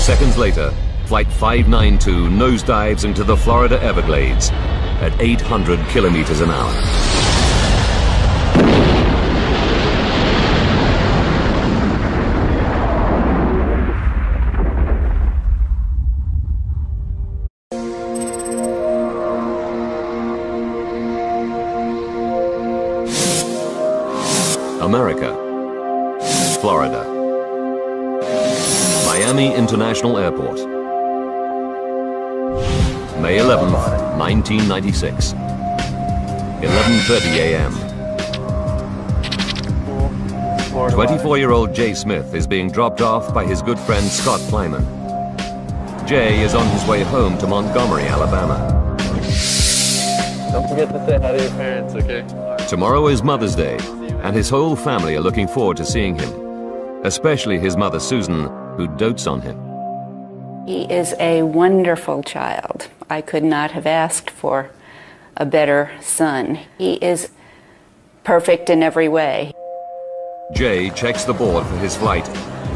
Seconds later, Flight 592 nosedives into the Florida Everglades at 800 kilometers an hour. 1996, 11.30 a.m. 24-year-old Jay Smith is being dropped off by his good friend Scott Kleiman. Jay is on his way home to Montgomery, Alabama. Don't forget to say hi to your parents, okay? Tomorrow is Mother's Day, and his whole family are looking forward to seeing him, especially his mother Susan, who dotes on him. He is a wonderful child. I could not have asked for a better son. He is perfect in every way. Jay checks the board for his flight,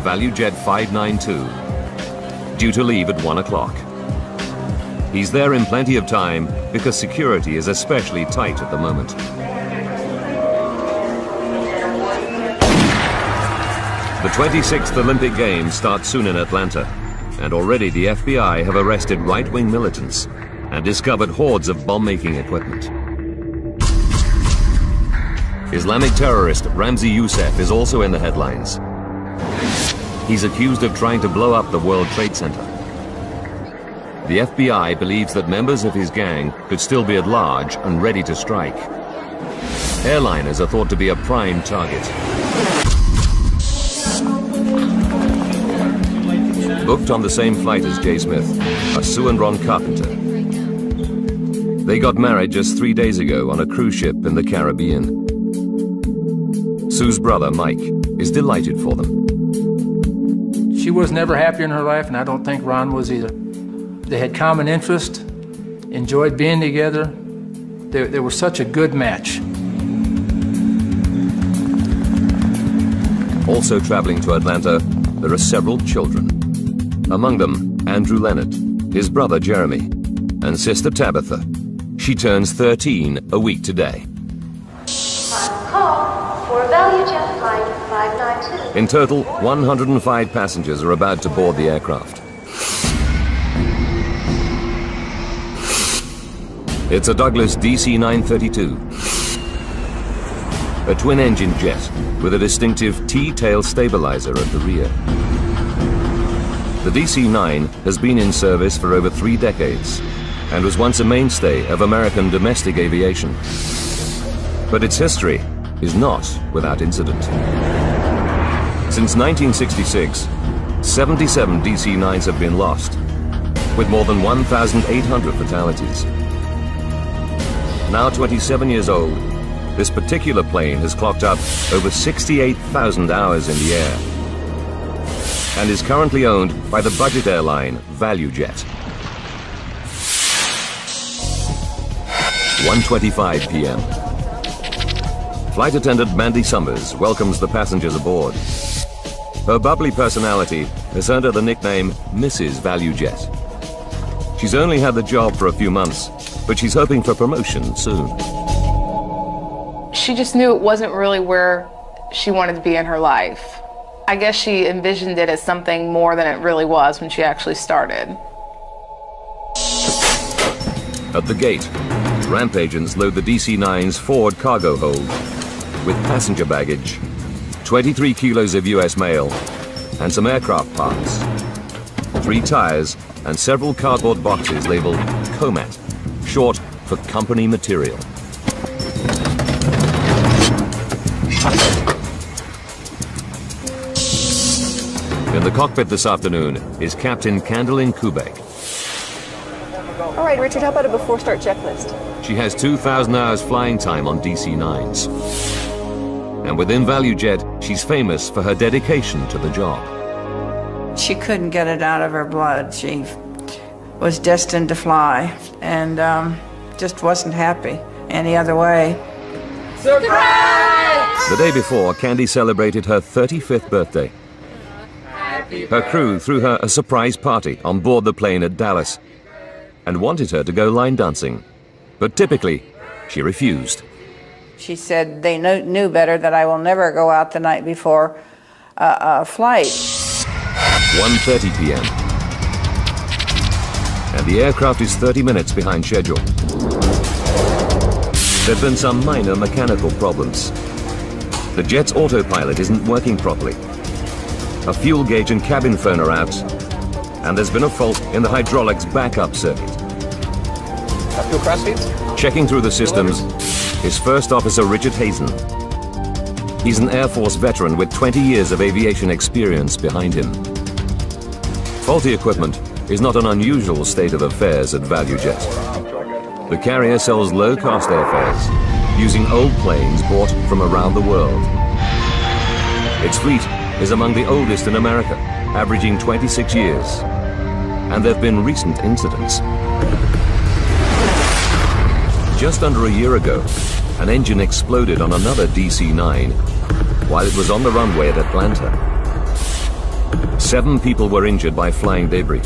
ValuJet 592, due to leave at 1 o'clock. He's there in plenty of time because security is especially tight at the moment. The 26th Olympic Games start soon in Atlanta, and already the FBI have arrested right-wing militants and discovered hordes of bomb-making equipment. Islamic terrorist Ramzi Youssef is also in the headlines. He's accused of trying to blow up the World Trade Center. The FBI believes that members of his gang could still be at large and ready to strike. Airliners are thought to be a prime target. Booked on the same flight as Jay Smith are Sue and Ron Carpenter. They got married just three days ago on a cruise ship in the Caribbean. Sue's brother, Mike, is delighted for them. She was never happier in her life, and I don't think Ron was either. They had common interest, enjoyed being together. They, they were such a good match. Also traveling to Atlanta, there are several children. Among them, Andrew Leonard, his brother Jeremy, and sister Tabitha. She turns 13 a week today. Call for ValuJet Flight 592. In total, 105 passengers are about to board the aircraft. It's a Douglas DC-9-32, a twin-engine jet with a distinctive T-tail stabilizer at the rear. The DC-9 has been in service for over three decades and was once a mainstay of American domestic aviation. But its history is not without incident. Since 1966, 77 DC-9s have been lost, with more than 1,800 fatalities. Now 27 years old, this particular plane has clocked up over 68,000 hours in the air and is currently owned by the budget airline ValuJet. 1.25 p.m. Flight attendant Mandy Summers welcomes the passengers aboard. Her bubbly personality has earned her the nickname Mrs. ValuJet. She's only had the job for a few months, but she's hoping for promotion soon. She just knew it wasn't really where she wanted to be in her life. I guess she envisioned it as something more than it really was when she actually started. At the gate, ramp agents load the DC-9's Ford cargo hold with passenger baggage, 23 kilos of US mail, and some aircraft parts, three tires, and several cardboard boxes labeled COMAT, short for company material. In the cockpit this afternoon is Captain Candalyn Kubeck. All right, Richard, how about a before start checklist? She has 2,000 hours flying time on DC-9s. And within ValuJet, she's famous for her dedication to the job. She couldn't get it out of her blood. She was destined to fly and um, just wasn't happy any other way. Surprise! The day before, Candy celebrated her 35th birthday. Her crew threw her a surprise party on board the plane at Dallas and wanted her to go line dancing. But typically, she refused. She said they knew, knew better that I will never go out the night before a, a flight. 1.30 p.m. And the aircraft is 30 minutes behind schedule. There have been some minor mechanical problems. The jet's autopilot isn't working properly. A fuel gauge and cabin phone are out, and there's been a fault in the hydraulics backup circuit. Checking through the systems is First Officer Richard Hazen. He's an Air Force veteran with 20 years of aviation experience behind him. Faulty equipment is not an unusual state of affairs at ValuJet. The carrier sells low-cost airfares using old planes bought from around the world. Its fleet is among the oldest in America, averaging 26 years. And there have been recent incidents. Just under a year ago, an engine exploded on another DC-9 while it was on the runway at Atlanta. Seven people were injured by flying debris,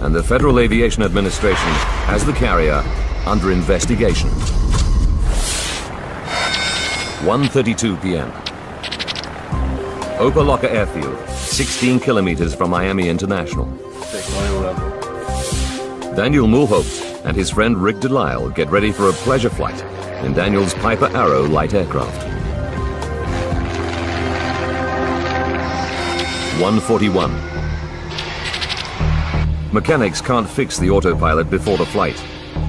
and the Federal Aviation Administration has the carrier under investigation. 1.32 p.m. Opa-locka Airfield, 16 kilometers from Miami International. Daniel Mulhaupt and his friend Rick Delisle get ready for a pleasure flight in Daniel's Piper Arrow light aircraft. 141. Mechanics can't fix the autopilot before the flight,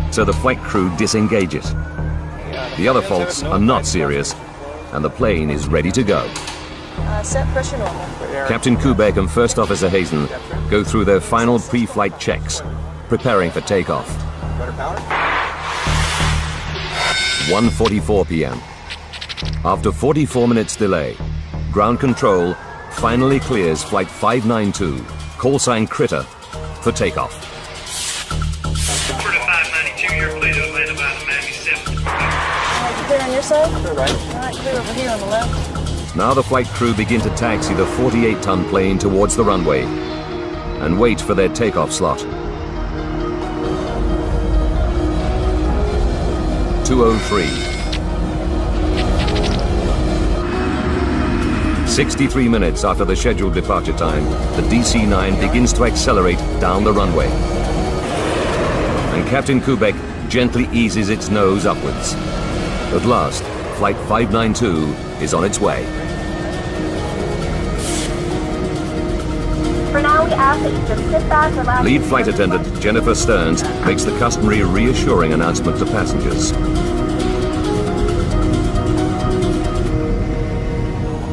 so the flight crew disengage it. The other faults are not serious, and the plane is ready to go. Uh, set pressure normal. Captain Kubeck and First Officer Hazen go through their final pre-flight checks, preparing for takeoff. 1.44 p.m. After 44 minutes delay, ground control finally clears Flight 592, call sign Critter, for takeoff. Florida 592, your flight Atlanta by the Miami 7. Alright, clear on your side? Right. Alright, clear over here on the left. Now the flight crew begin to taxi the 48-ton plane towards the runway and wait for their takeoff slot. 203. 63 minutes after the scheduled departure time, the DC-9 begins to accelerate down the runway. And Captain Kubeck gently eases its nose upwards. At last, Flight 592 is on its way. For now, we ask that you just sit back, relax. Lead flight attendant Jennifer Stearns makes the customary reassuring announcement to passengers.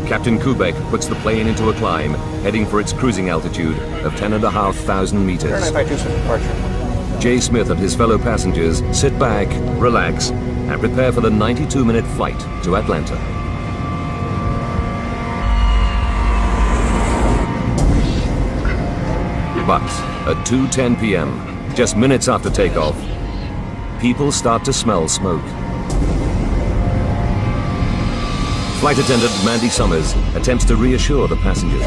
Captain Kubeck puts the plane into a climb, heading for its cruising altitude of 10,500 meters. 952 for departure. Jay Smith and his fellow passengers sit back, relax, and prepare for the 92-minute flight to Atlanta. At 2.10 p.m., just minutes after takeoff, people start to smell smoke. Flight attendant Mandy Summers attempts to reassure the passengers.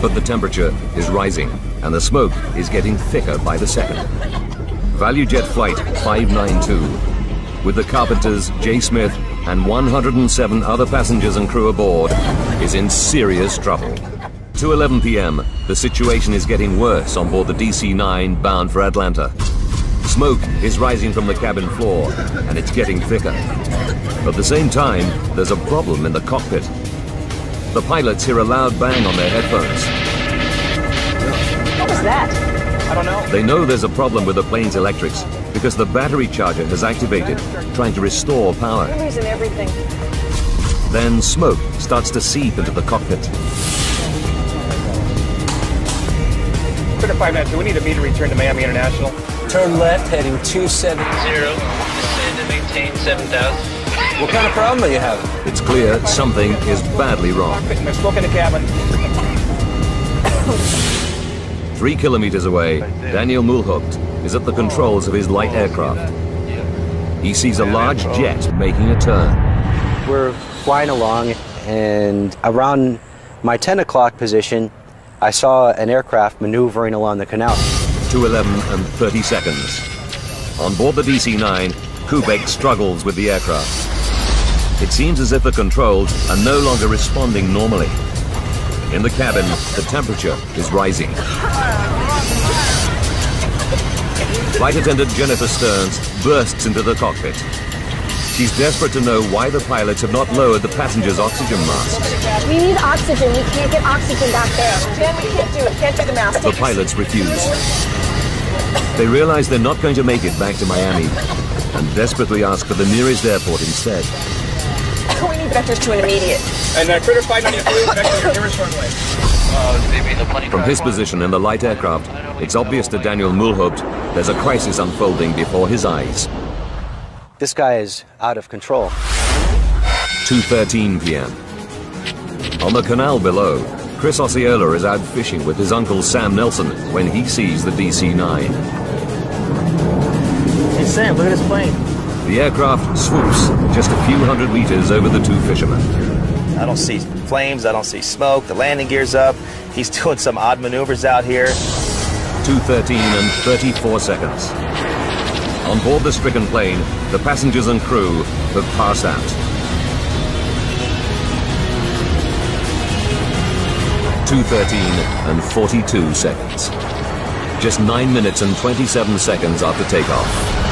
But the temperature is rising and the smoke is getting thicker by the second. ValuJet Flight 592, with the Carpenters, Jay Smith, and 107 other passengers and crew aboard, is in serious trouble. 2.11 p.m., the situation is getting worse on board the DC-9 bound for Atlanta. Smoke is rising from the cabin floor, and it's getting thicker. At the same time, there's a problem in the cockpit. The pilots hear a loud bang on their headphones. What was that? I don't know. They know there's a problem with the plane's electrics because the battery charger has activated, trying to restore power. We're losing everything. Then smoke starts to seep into the cockpit. Critter 592, we need a meter return to Miami International. Turn left, heading 270. Descend and maintain 7,000. What kind of problem are you having? It's clear something is badly wrong. Cockpit smoke in the cabin. Three kilometers away, Daniel Mulhaupt is at the controls of his light aircraft. he sees a large jet making a turn. We're flying along, and around my 10 o'clock position, I saw an aircraft maneuvering along the canal. 211 and 30 seconds. On board the DC-9, Kubeck struggles with the aircraft. It seems as if the controls are no longer responding normally. In the cabin, the temperature is rising. Flight attendant Jennifer Stearns bursts into the cockpit. She's desperate to know why the pilots have not lowered the passengers' oxygen masks. We need oxygen. We can't get oxygen back there. Jen, we can't do it. Can't do the mask. The pilots refuse. They realize they're not going to make it back to Miami and desperately ask for the nearest airport instead. We need vectors to an immediate. And uh, Critter 592, back to your nearest runway. From his position in the light aircraft, it's obvious to Daniel Mulhaupt there's a crisis unfolding before his eyes. This guy is out of control. 2.13 p.m. On the canal below, Chris Osceola is out fishing with his uncle Sam Nelson when he sees the DC-9. Hey Sam, look at this plane. The aircraft swoops just a few hundred meters over the two fishermen. I don't see flames, I don't see smoke, the landing gear's up. He's doing some odd maneuvers out here. 2.13 and 34 seconds. On board the stricken plane, the passengers and crew have passed out. Two thirteen and 42 seconds. Just 9 minutes and 27 seconds after takeoff.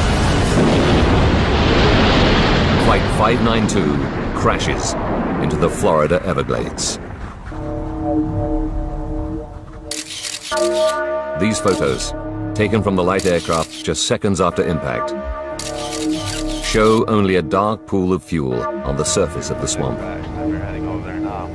Flight 592 crashes into the Florida Everglades. These photos, taken from the light aircraft just seconds after impact, show only a dark pool of fuel on the surface of the swamp.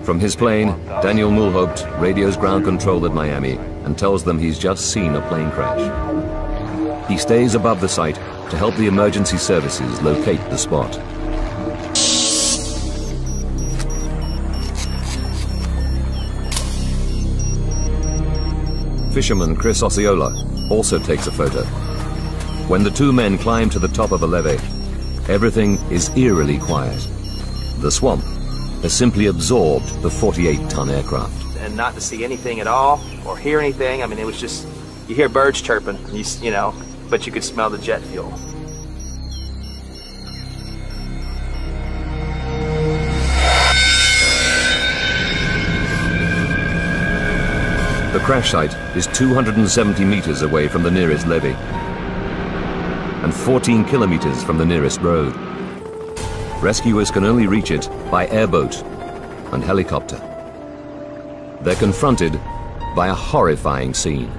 From his plane, Daniel Mulhaupt radios ground control at Miami and tells them he's just seen a plane crash. He stays above the site to help the emergency services locate the spot. Fisherman Chris Osceola also takes a photo. When the two men climb to the top of a levee, everything is eerily quiet. The swamp has simply absorbed the 48-ton aircraft. And not to see anything at all or hear anything. I mean, it was just, you hear birds chirping, you, you know, but you could smell the jet fuel. Crash site is 270 meters away from the nearest levee and 14 kilometers from the nearest road. Rescuers can only reach it by airboat and helicopter. They're confronted by a horrifying scene.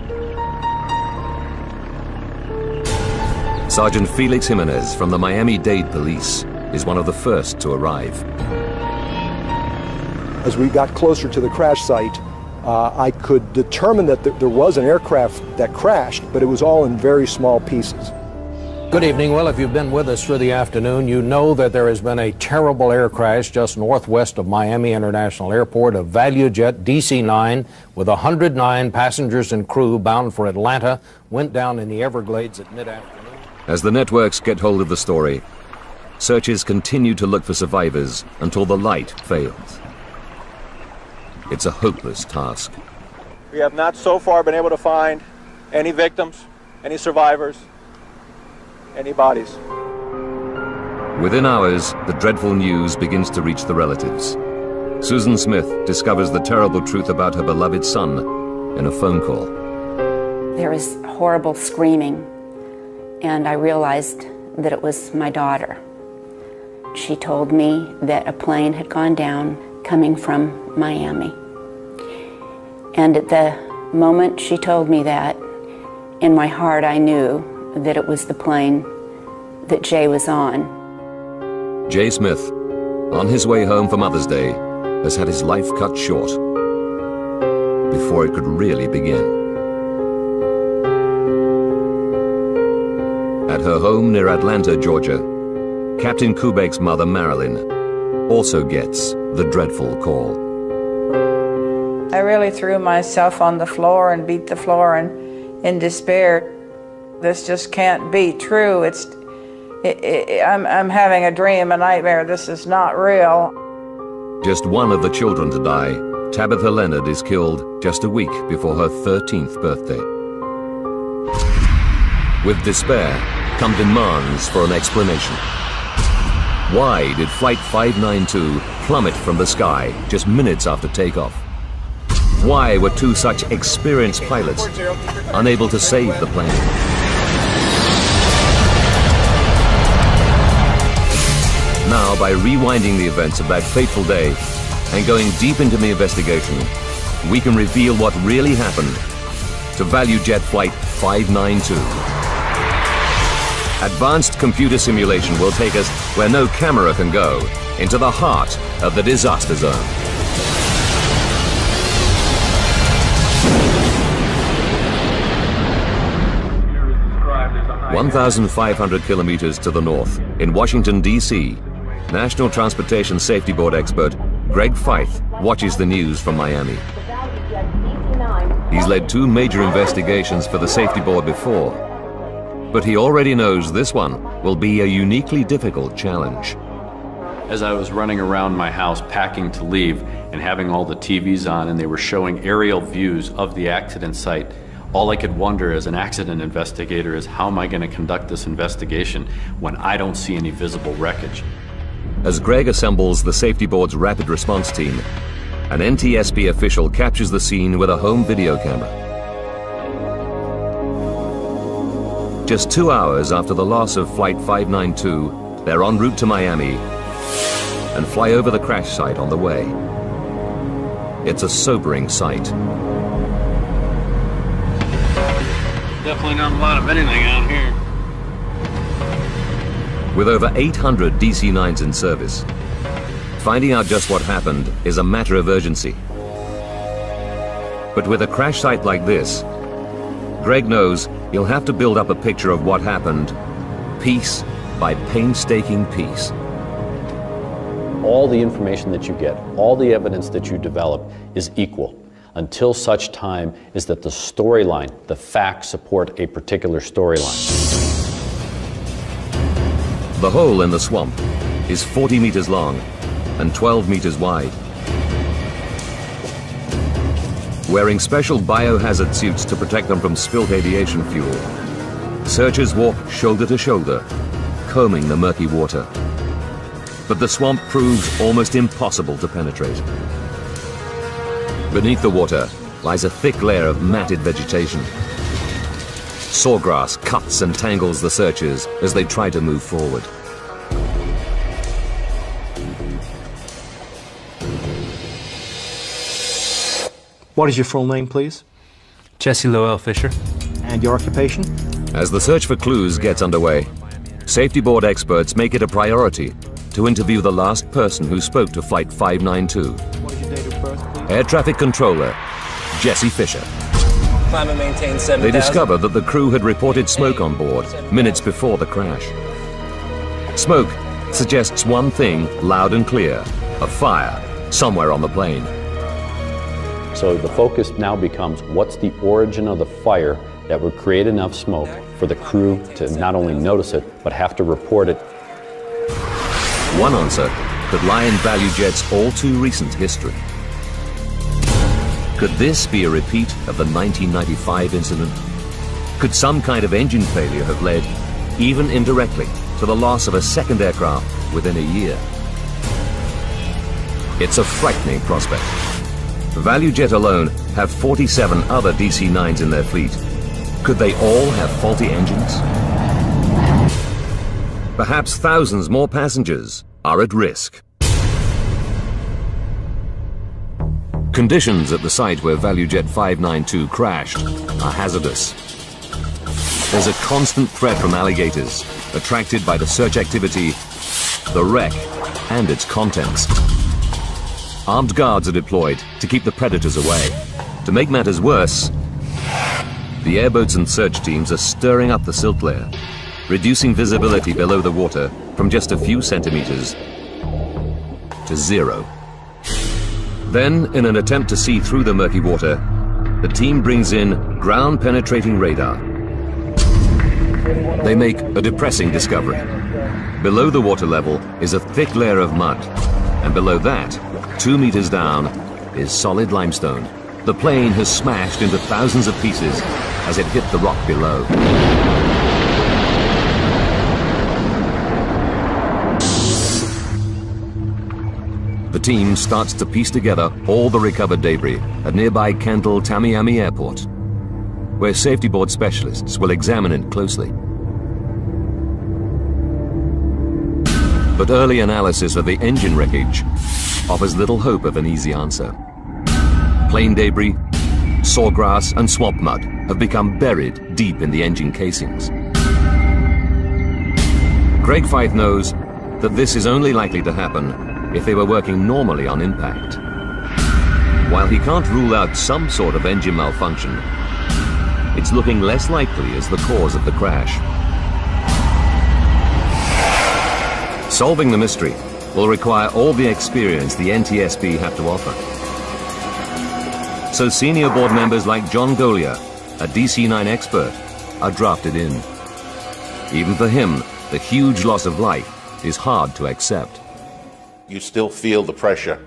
Sergeant Felix Jimenez from the Miami-Dade Police is one of the first to arrive. As we got closer to the crash site, uh, I could determine that th- there was an aircraft that crashed, but it was all in very small pieces. Good evening. Well, if you've been with us through the afternoon, you know that there has been a terrible air crash just northwest of Miami International Airport. A ValuJet DC 9 with 109 passengers and crew bound for Atlanta went down in the Everglades at mid afternoon. As the networks get hold of the story, searches continue to look for survivors until the light fails. It's a hopeless task. We have not so far been able to find any victims, any survivors, any bodies. Within hours, the dreadful news begins to reach the relatives. Susan Smith discovers the terrible truth about her beloved son in a phone call. There was horrible screaming, and I realized that it was my daughter. She told me that a plane had gone down coming from Miami. And at the moment she told me that, in my heart I knew that it was the plane that Jay was on. Jay Smith, on his way home for Mother's Day, has had his life cut short before it could really begin. At her home near Atlanta, Georgia, Captain Kubeck's mother, Marilyn, also gets the dreadful call. I really threw myself on the floor and beat the floor in, in despair. This just can't be true. It's it, it, I'm, I'm having a dream, a nightmare. This is not real. Just one of the children to die, Tabitha Leonard is killed just a week before her 13th birthday. With despair come demands for an explanation. Why did Flight 592 plummet from the sky just minutes after takeoff? Why were two such experienced pilots unable to save the plane? Now, by rewinding the events of that fateful day and going deep into the investigation, we can reveal what really happened to ValuJet Flight 592. Advanced computer simulation will take us where no camera can go, into the heart of the disaster zone. 1,500 kilometers to the north, in Washington, D.C., National Transportation Safety Board expert Greg Feith watches the news from Miami. He's led two major investigations for the Safety Board before, but he already knows this one will be a uniquely difficult challenge. As I was running around my house packing to leave and having all the TVs on and they were showing aerial views of the accident site, all I could wonder as an accident investigator is how am I going to conduct this investigation when I don't see any visible wreckage? As Greg assembles the Safety Board's rapid response team, an NTSB official captures the scene with a home video camera. Just two hours after the loss of Flight 592, they're en route to Miami and fly over the crash site on the way. It's a sobering sight. Definitely not a lot of anything out here. With over 800 DC-9s in service, finding out just what happened is a matter of urgency. But with a crash site like this, Greg knows he'll have to build up a picture of what happened, piece by painstaking piece. All the information that you get, all the evidence that you develop is equal until such time is that the storyline, the facts support a particular storyline. The hole in the swamp is 40 meters long and 12 meters wide. Wearing special biohazard suits to protect them from spilt aviation fuel, searchers walk shoulder to shoulder, combing the murky water. But the swamp proves almost impossible to penetrate. Beneath the water lies a thick layer of matted vegetation. Sawgrass cuts and tangles the searchers as they try to move forward. What is your full name, please? Jesse Lowell Fisher. And your occupation? As the search for clues gets underway, safety board experts make it a priority to interview the last person who spoke to Flight 592. Air traffic controller, Jesse Fisher. Climb and maintain 7,000. They discover that the crew had reported smoke on board minutes before the crash. Smoke suggests one thing loud and clear a fire somewhere on the plane. So the focus now becomes what's the origin of the fire that would create enough smoke for the crew to not only notice it, but have to report it. One answer could lie in ValuJet's all too recent history. Could this be a repeat of the 1995 incident? Could some kind of engine failure have led, even indirectly, to the loss of a second aircraft within a year? It's a frightening prospect. ValuJet alone have 47 other DC-9s in their fleet. Could they all have faulty engines? Perhaps thousands more passengers are at risk. Conditions at the site where ValuJet 592 crashed are hazardous. There's a constant threat from alligators, attracted by the search activity, the wreck, and its contents. Armed guards are deployed to keep the predators away. To make matters worse, the airboats and search teams are stirring up the silt layer, reducing visibility below the water from just a few centimeters to zero. Then, in an attempt to see through the murky water, the team brings in ground-penetrating radar. They make a depressing discovery. Below the water level is a thick layer of mud, and below that, two meters down, is solid limestone. The plane has smashed into thousands of pieces as it hit the rock below. The team starts to piece together all the recovered debris at nearby Kendall Tamiami Airport, where safety board specialists will examine it closely. But early analysis of the engine wreckage offers little hope of an easy answer. Plane debris, sawgrass and swamp mud have become buried deep in the engine casings. Greg Feith knows that this is only likely to happen if they were working normally on impact. While he can't rule out some sort of engine malfunction, it's looking less likely as the cause of the crash. Solving the mystery will require all the experience the NTSB have to offer. So senior board members like John Goglia, a DC-9 expert, are drafted in. Even for him, the huge loss of life is hard to accept you still feel the pressure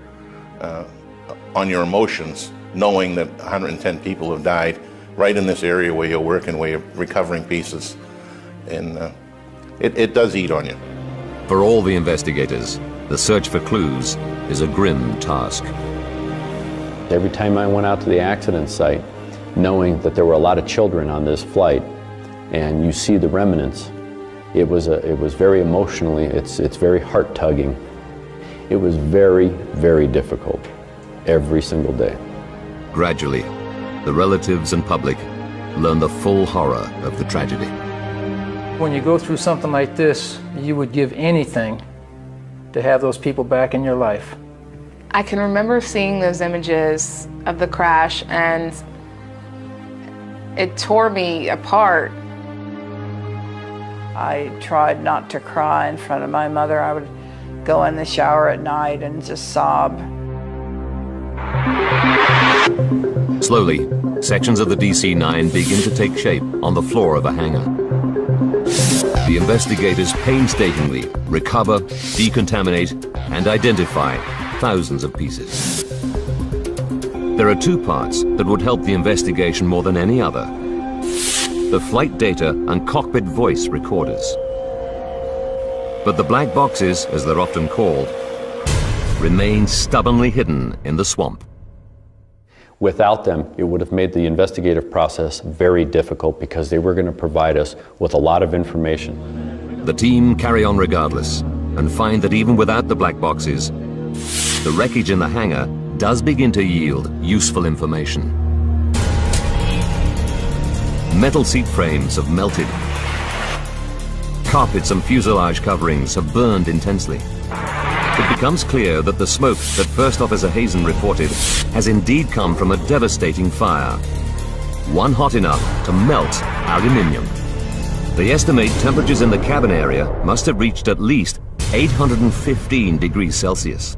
uh, on your emotions, knowing that 110 people have died right in this area where you're working, where you're recovering pieces. And uh, it, it does eat on you. For all the investigators, the search for clues is a grim task. Every time I went out to the accident site, knowing that there were a lot of children on this flight, and you see the remnants, it was, a, it was very emotionally, it's, it's very heart-tugging it was very, very difficult every single day. Gradually, the relatives and public learn the full horror of the tragedy. When you go through something like this, you would give anything to have those people back in your life. I can remember seeing those images of the crash and it tore me apart. I tried not to cry in front of my mother. I would go in the shower at night and just sob. Slowly, sections of the DC-9 begin to take shape on the floor of a hangar. The investigators painstakingly recover, decontaminate, and identify thousands of pieces. There are two parts that would help the investigation more than any other. The flight data and cockpit voice recorders. But the black boxes, as they're often called, remain stubbornly hidden in the swamp. Without them, it would have made the investigative process very difficult because they were going to provide us with a lot of information. The team carry on regardless and find that even without the black boxes, the wreckage in the hangar does begin to yield useful information. Metal seat frames have melted carpets and fuselage coverings have burned intensely. It becomes clear that the smoke that First Officer Hazen reported has indeed come from a devastating fire. One hot enough to melt aluminium. They estimate temperatures in the cabin area must have reached at least 815 degrees Celsius.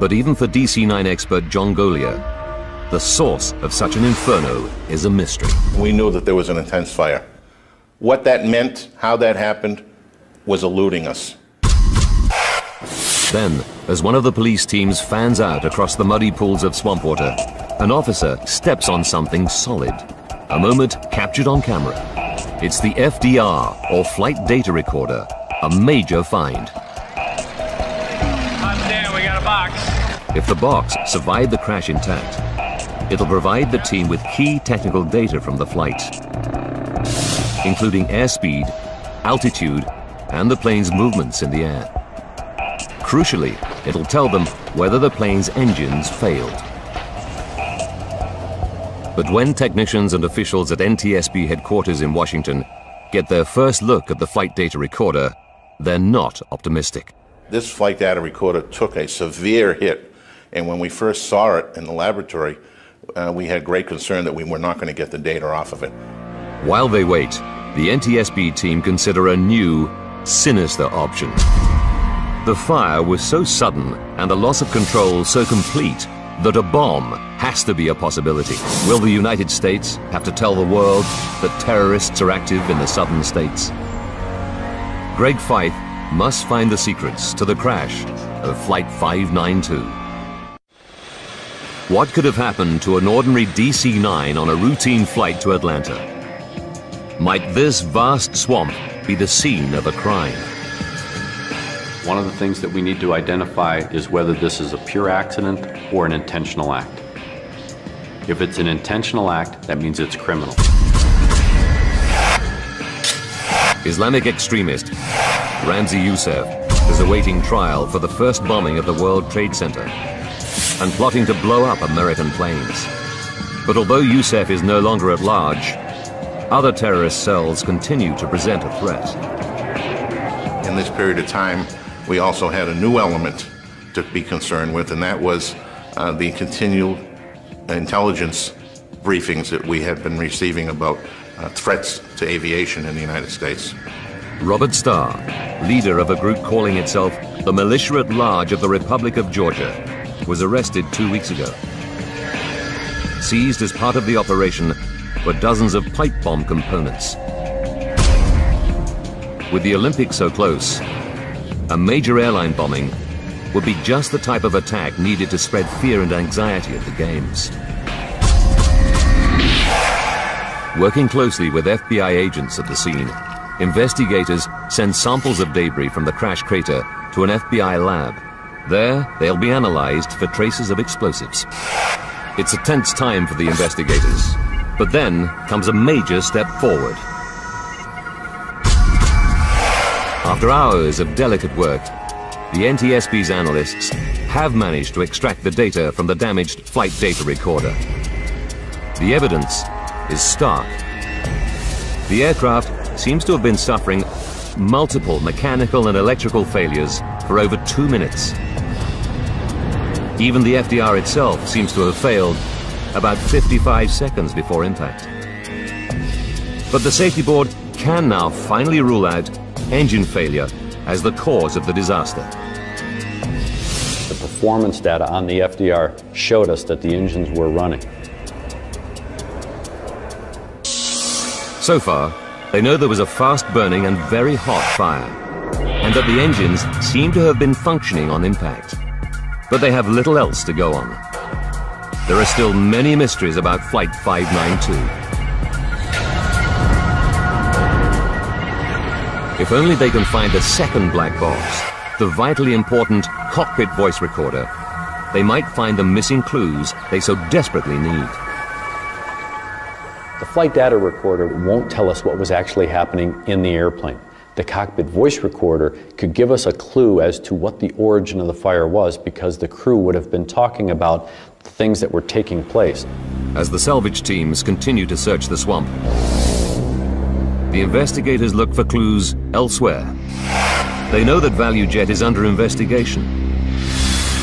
But even for DC-9 expert John Goglia, the source of such an inferno is a mystery. We knew that there was an intense fire. What that meant, how that happened, was eluding us. Then, as one of the police teams fans out across the muddy pools of swamp water, an officer steps on something solid. A moment captured on camera. It's the FDR, or Flight Data Recorder, a major find. I'm there, we got a box. If the box survived the crash intact, it'll provide the team with key technical data from the flight including airspeed, altitude, and the plane's movements in the air. Crucially, it'll tell them whether the plane's engines failed. But when technicians and officials at NTSB headquarters in Washington get their first look at the flight data recorder, they're not optimistic. This flight data recorder took a severe hit, and when we first saw it in the laboratory, uh, we had great concern that we were not going to get the data off of it. While they wait, the NTSB team consider a new, sinister option. The fire was so sudden and the loss of control so complete that a bomb has to be a possibility. Will the United States have to tell the world that terrorists are active in the southern states? Greg Feith must find the secrets to the crash of Flight 592. What could have happened to an ordinary DC 9 on a routine flight to Atlanta? Might this vast swamp be the scene of a crime? One of the things that we need to identify is whether this is a pure accident or an intentional act. If it's an intentional act, that means it's criminal. Islamic extremist Ramzi Youssef is awaiting trial for the first bombing of the World Trade Center and plotting to blow up American planes. But although Youssef is no longer at large, other terrorist cells continue to present a threat. In this period of time, we also had a new element to be concerned with, and that was uh, the continual intelligence briefings that we had been receiving about uh, threats to aviation in the United States. Robert Starr, leader of a group calling itself the Militia at Large of the Republic of Georgia, was arrested two weeks ago. Seized as part of the operation were dozens of pipe bomb components. With the Olympics so close, a major airline bombing would be just the type of attack needed to spread fear and anxiety at the Games. Working closely with FBI agents at the scene, investigators send samples of debris from the crash crater to an FBI lab. There, they'll be analyzed for traces of explosives. It's a tense time for the investigators, but then comes a major step forward. After hours of delicate work, the NTSB's analysts have managed to extract the data from the damaged flight data recorder. The evidence is stark. The aircraft seems to have been suffering multiple mechanical and electrical failures for over two minutes. Even the FDR itself seems to have failed about 55 seconds before impact. But the safety board can now finally rule out engine failure as the cause of the disaster. The performance data on the FDR showed us that the engines were running. So far, they know there was a fast-burning and very hot fire, and that the engines seem to have been functioning on impact. But they have little else to go on. There are still many mysteries about Flight 592. If only they can find a second black box, the vitally important cockpit voice recorder, they might find the missing clues they so desperately need. The flight data recorder won't tell us what was actually happening in the airplane. The cockpit voice recorder could give us a clue as to what the origin of the fire was because the crew would have been talking about the things that were taking place. As the salvage teams continue to search the swamp, the investigators look for clues elsewhere. They know that ValuJet is under investigation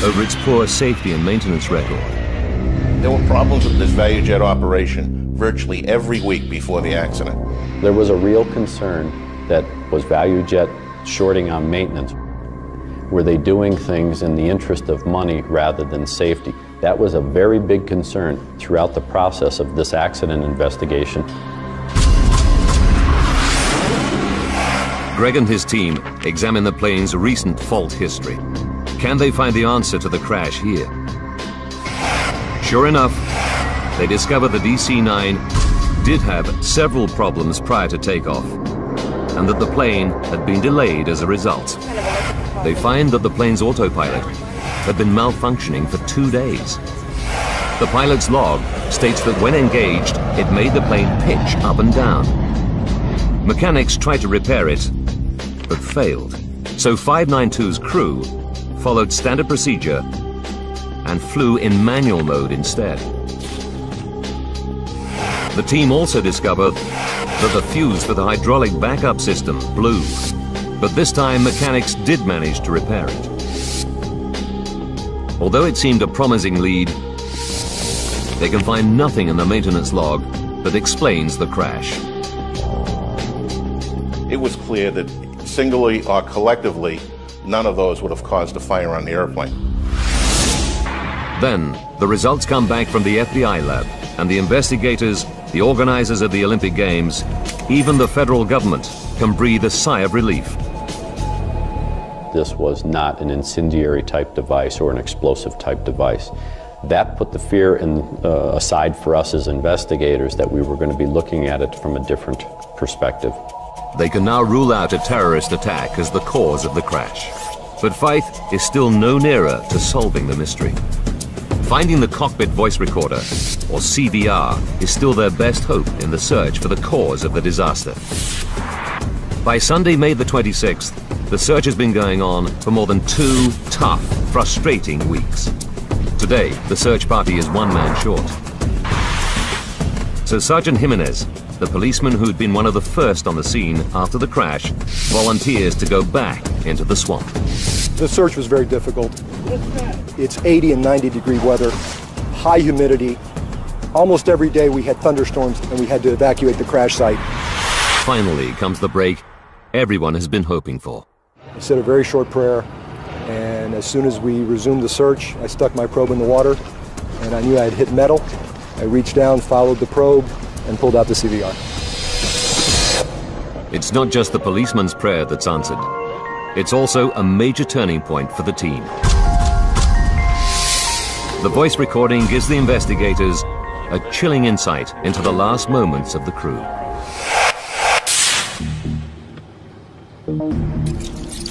over its poor safety and maintenance record. There were problems with this ValuJet operation virtually every week before the accident. There was a real concern that was ValuJet shorting on maintenance. Were they doing things in the interest of money rather than safety? That was a very big concern throughout the process of this accident investigation. Greg and his team examine the plane's recent fault history. Can they find the answer to the crash here? Sure enough, they discover the DC-9 did have several problems prior to takeoff, and that the plane had been delayed as a result. They find that the plane's autopilot had been malfunctioning for two days. The pilot's log states that when engaged, it made the plane pitch up and down. Mechanics tried to repair it, but failed. So 592's crew followed standard procedure and flew in manual mode instead. The team also discovered that the fuse for the hydraulic backup system blew, but this time mechanics did manage to repair it. Although it seemed a promising lead, they can find nothing in the maintenance log that explains the crash. It was clear that singly or collectively, none of those would have caused a fire on the airplane. Then, the results come back from the FBI lab, and the investigators, the organizers of the Olympic Games, even the federal government can breathe a sigh of relief. This was not an incendiary type device or an explosive type device. That put the fear in, uh, aside for us as investigators that we were going to be looking at it from a different perspective. They can now rule out a terrorist attack as the cause of the crash. But Feith is still no nearer to solving the mystery. Finding the cockpit voice recorder, or CVR, is still their best hope in the search for the cause of the disaster. By Sunday, May the 26th, the search has been going on for more than two tough, frustrating weeks. Today, the search party is one man short. So Sergeant Jimenez, the policeman who'd been one of the first on the scene after the crash, volunteers to go back into the swamp. The search was very difficult. It's 80 and 90 degree weather, high humidity. Almost every day we had thunderstorms and we had to evacuate the crash site. Finally comes the break everyone has been hoping for. I said a very short prayer, and as soon as we resumed the search, I stuck my probe in the water, and I knew I had hit metal. I reached down, followed the probe, and pulled out the CVR. It's not just the policeman's prayer that's answered. It's also a major turning point for the team. The voice recording gives the investigators a chilling insight into the last moments of the crew.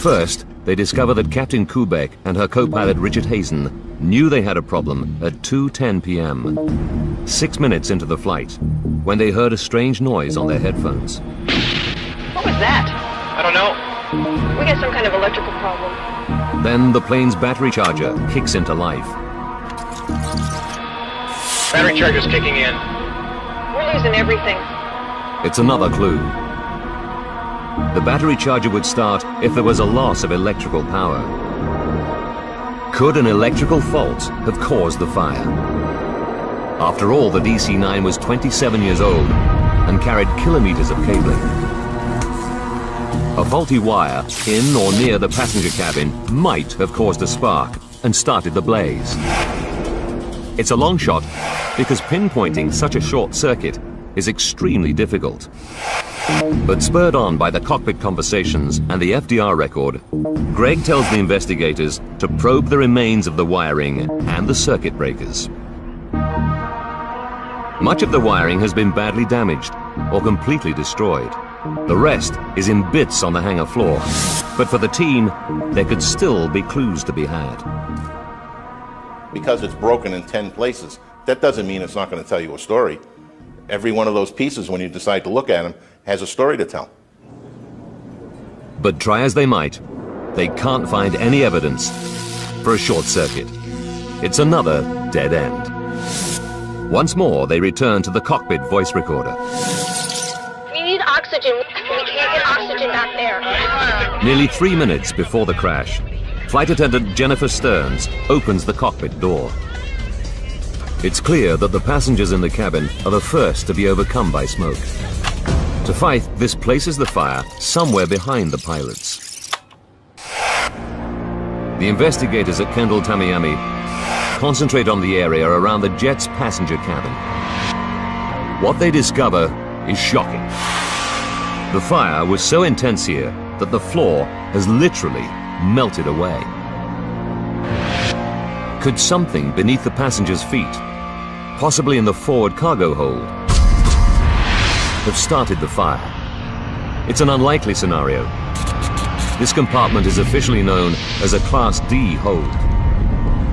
First, they discover that Captain Kubeck and her co-pilot Richard Hazen knew they had a problem at 2.10 p.m., six minutes into the flight, when they heard a strange noise on their headphones. What was that? I don't know. We got some kind of electrical problem. Then the plane's battery charger kicks into life. Battery charger's kicking in. We're losing everything. It's another clue. The battery charger would start if there was a loss of electrical power. Could an electrical fault have caused the fire? After all, the DC-9 was 27 years old and carried kilometers of cabling. A faulty wire in or near the passenger cabin might have caused a spark and started the blaze. It's a long shot because pinpointing such a short circuit is extremely difficult. But spurred on by the cockpit conversations and the FDR record, Greg tells the investigators to probe the remains of the wiring and the circuit breakers. Much of the wiring has been badly damaged or completely destroyed. The rest is in bits on the hangar floor. But for the team, there could still be clues to be had. Because it's broken in 10 places, that doesn't mean it's not going to tell you a story. Every one of those pieces, when you decide to look at them, has a story to tell. But try as they might, they can't find any evidence for a short circuit. It's another dead end. Once more, they return to the cockpit voice recorder. We need oxygen. We can't get oxygen back there. Nearly three minutes before the crash, flight attendant Jennifer Stearns opens the cockpit door. It's clear that the passengers in the cabin are the first to be overcome by smoke. To Feith, this places the fire somewhere behind the pilots. The investigators at Kendall Tamiami concentrate on the area around the jet's passenger cabin. What they discover is shocking. The fire was so intense here that the floor has literally melted away. Could something beneath the passenger's feet, possibly in the forward cargo hold, have started the fire? It's an unlikely scenario. This compartment is officially known as a Class D hold.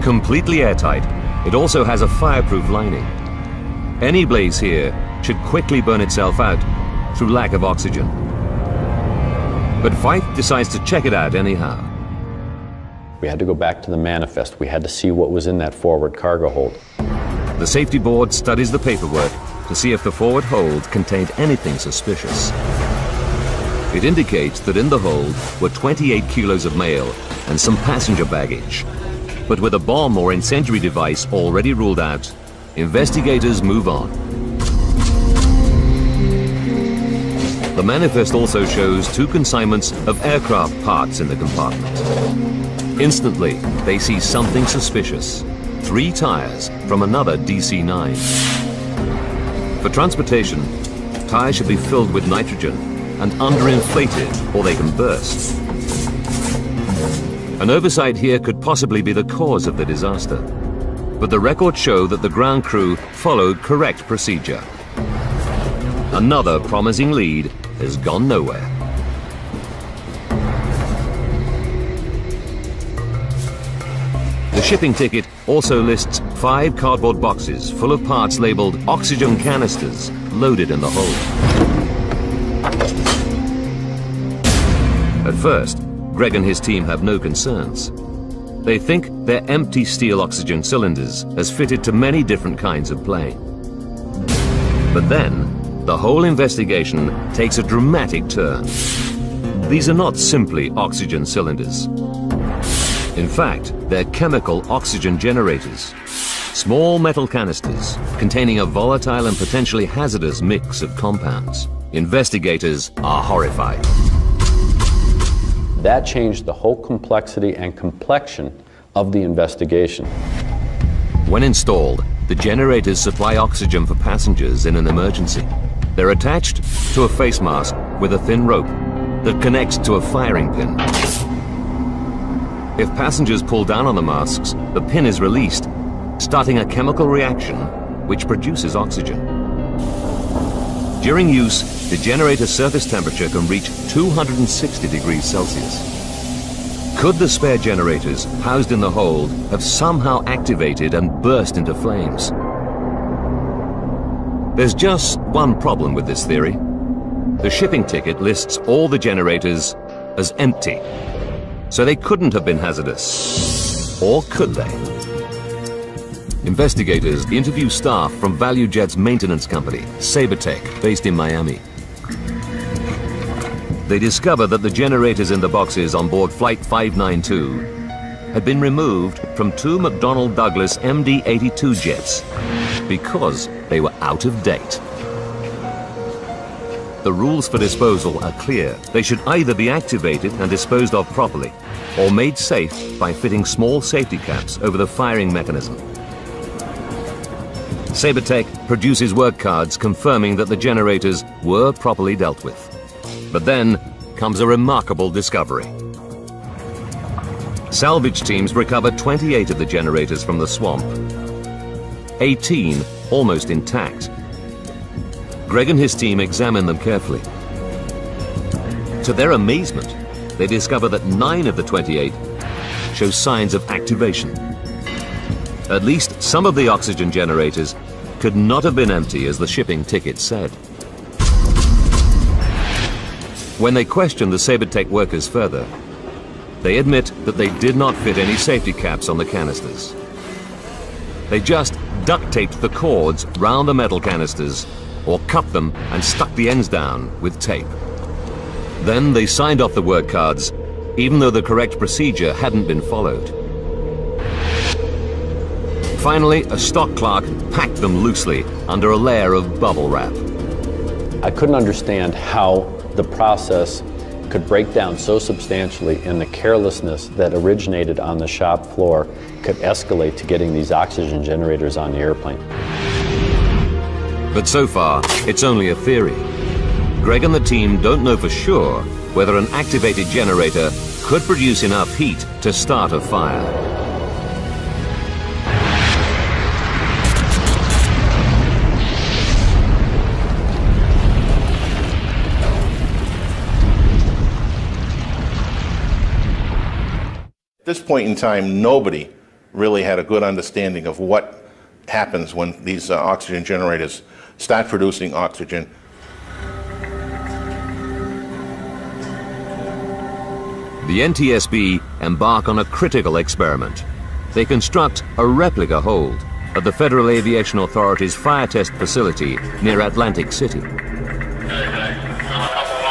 Completely airtight, it also has a fireproof lining. Any blaze here should quickly burn itself out through lack of oxygen. But Feith decides to check it out anyhow. We had to go back to the manifest. We had to see what was in that forward cargo hold. The safety board studies the paperwork to see if the forward hold contained anything suspicious. It indicates that in the hold were 28 kilos of mail and some passenger baggage. But with a bomb or incendiary device already ruled out, investigators move on. The manifest also shows two consignments of aircraft parts in the compartment. Instantly, they see something suspicious. Three tires from another DC-9. For transportation, tires should be filled with nitrogen and underinflated or they can burst. An oversight here could possibly be the cause of the disaster. But the records show that the ground crew followed correct procedure. Another promising lead has gone nowhere. Shipping ticket also lists five cardboard boxes full of parts labeled oxygen canisters loaded in the hold. At first, Greg and his team have no concerns. They think they're empty steel oxygen cylinders as fitted to many different kinds of plane. But then, the whole investigation takes a dramatic turn. These are not simply oxygen cylinders. In fact, they're chemical oxygen generators. Small metal canisters containing a volatile and potentially hazardous mix of compounds. Investigators are horrified. That changed the whole complexity and complexion of the investigation. When installed, the generators supply oxygen for passengers in an emergency. They're attached to a face mask with a thin rope that connects to a firing pin. If passengers pull down on the masks, the pin is released, starting a chemical reaction which produces oxygen. During use, the generator's surface temperature can reach 260 degrees Celsius. Could the spare generators housed in the hold have somehow activated and burst into flames? There's just one problem with this theory. The shipping ticket lists all the generators as empty, so they couldn't have been hazardous. Or could they? Investigators interview staff from ValuJet's maintenance company, SabreTech, based in Miami. They discover that the generators in the boxes on board Flight 592 had been removed from two McDonnell Douglas MD-82 jets because they were out of date. The rules for disposal are clear. They should either be activated and disposed of properly, or made safe by fitting small safety caps over the firing mechanism. SabreTech produces work cards confirming that the generators were properly dealt with. But then comes a remarkable discovery. Salvage teams recover 28 of the generators from the swamp. 18 almost intact. Greg and his team examine them carefully. To their amazement, they discover that nine of the 28 show signs of activation. At least some of the oxygen generators could not have been empty as the shipping ticket said. When they question the SabreTech workers further, they admit that they did not fit any safety caps on the canisters. They just duct taped the cords round the metal canisters or cut them and stuck the ends down with tape. Then they signed off the work cards, even though the correct procedure hadn't been followed. Finally, a stock clerk packed them loosely under a layer of bubble wrap. I couldn't understand how the process could break down so substantially and the carelessness that originated on the shop floor could escalate to getting these oxygen generators on the airplane. But so far, it's only a theory. Greg and the team don't know for sure whether an activated generator could produce enough heat to start a fire. At this point in time, nobody really had a good understanding of what happens when these uh, oxygen generators start producing oxygen. The NTSB embark on a critical experiment. They construct a replica hold at the Federal Aviation Authority's fire test facility near Atlantic City.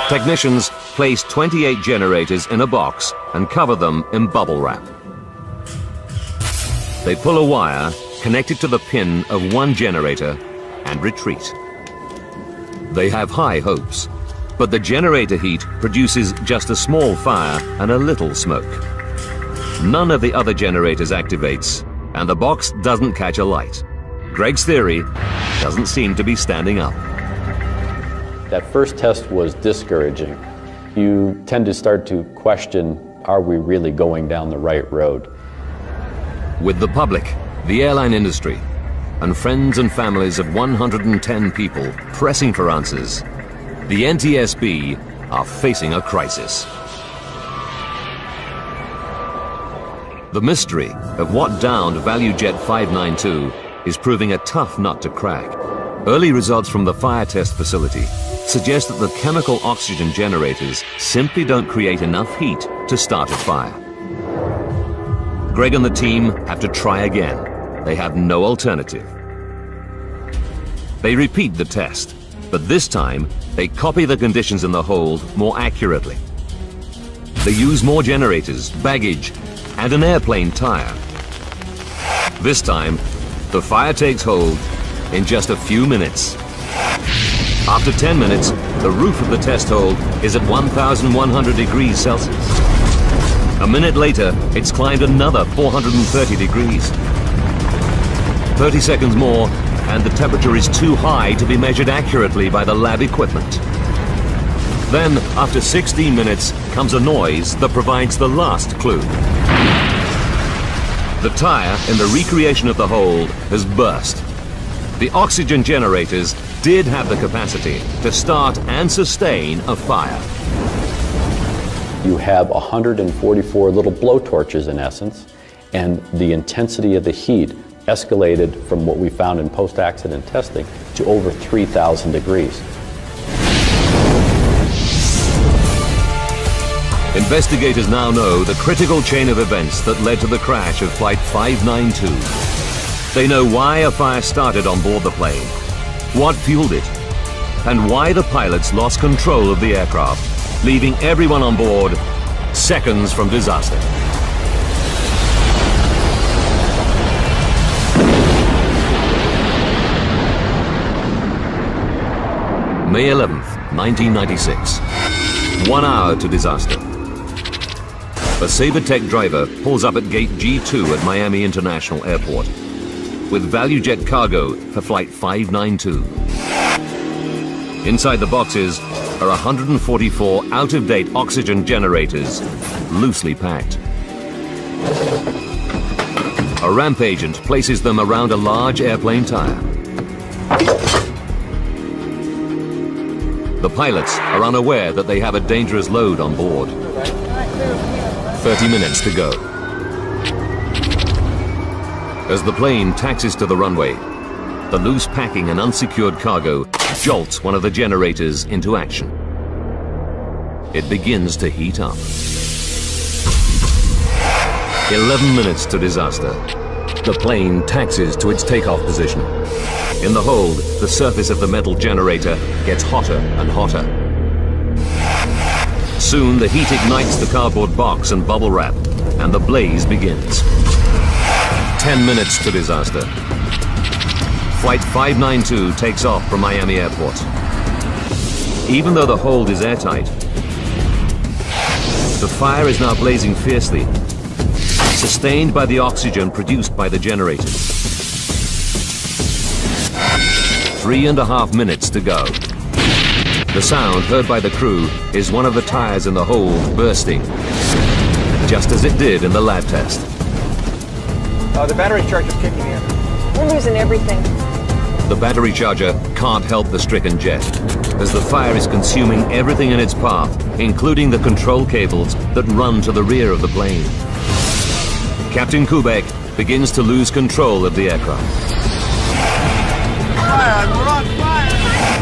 Technicians place 28 generators in a box and cover them in bubble wrap. They pull a wire connected to the pin of one generator and retreat. They have high hopes, but the generator heat produces just a small fire and a little smoke. None of the other generators activates, and the box doesn't catch a light. Greg's theory doesn't seem to be standing up. That first test was discouraging you tend to start to question are we really going down the right road? With the public, the airline industry, and friends and families of 110 people pressing for answers, the NTSB are facing a crisis. The mystery of what downed ValuJet 592 is proving a tough nut to crack. Early results from the fire test facility suggest that the chemical oxygen generators simply don't create enough heat to start a fire. Greg and the team have to try again. They have no alternative. They repeat the test, but this time they copy the conditions in the hold more accurately. They use more generators, baggage, and an airplane tire. This time, the fire takes hold in just a few minutes. After 10 minutes, the roof of the test hold is at 1,100 degrees Celsius. A minute later, it's climbed another 430 degrees. 30 seconds more, and the temperature is too high to be measured accurately by the lab equipment. Then, after 16 minutes, comes a noise that provides the last clue. The tire in the recreation of the hold has burst. The oxygen generators did have the capacity to start and sustain a fire. You have 144 little blowtorches in essence, and the intensity of the heat escalated from what we found in post-accident testing to over 3,000 degrees. Investigators now know the critical chain of events that led to the crash of Flight 592. They know why a fire started on board the plane, what fueled it, and why the pilots lost control of the aircraft, leaving everyone on board seconds from disaster. May 11th, 1996. One hour to disaster. A SabreTech driver pulls up at gate G2 at Miami International Airport with ValuJet cargo for Flight 592. Inside the boxes are 144 out-of-date oxygen generators, loosely packed. A ramp agent places them around a large airplane tire. The pilots are unaware that they have a dangerous load on board. 30 minutes to go. As the plane taxis to the runway, the loose packing and unsecured cargo jolts one of the generators into action. It begins to heat up. 11 minutes to disaster. The plane taxis to its takeoff position. In the hold, the surface of the metal generator gets hotter and hotter. Soon, the heat ignites the cardboard box and bubble wrap, and the blaze begins. 10 minutes to disaster. Flight 592 takes off from Miami Airport. Even though the hold is airtight, the fire is now blazing fiercely, sustained by the oxygen produced by the generators. Three and a half minutes to go. The sound heard by the crew is one of the tires in the hold bursting, just as it did in the lab test. Uh, the battery charge is kicking in. We're losing everything. The battery charger can't help the stricken jet, as the fire is consuming everything in its path, including the control cables that run to the rear of the plane. Captain Kubeck begins to lose control of the aircraft.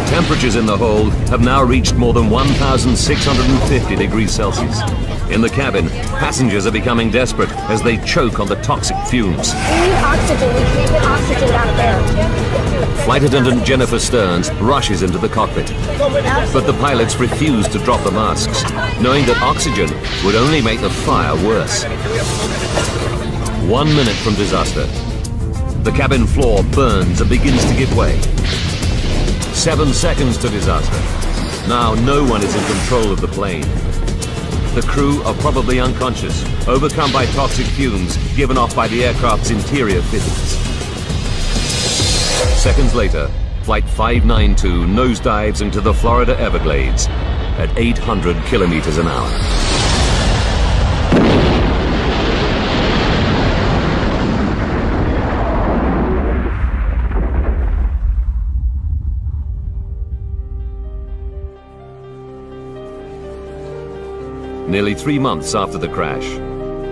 Temperatures in the hold have now reached more than 1,650 degrees Celsius. In the cabin, passengers are becoming desperate as they choke on the toxic fumes. We need oxygen. We get oxygen there. Flight attendant Jennifer Stearns rushes into the cockpit. But the pilots refuse to drop the masks, knowing that oxygen would only make the fire worse. One minute from disaster, the cabin floor burns and begins to give way. Seven seconds to disaster. Now no one is in control of the plane. The crew are probably unconscious, overcome by toxic fumes given off by the aircraft's interior fittings. Seconds later, Flight 592 nosedives into the Florida Everglades at 800 kilometers an hour. Nearly three months after the crash,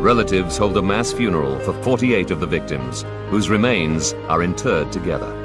relatives hold a mass funeral for 48 of the victims, whose remains are interred together.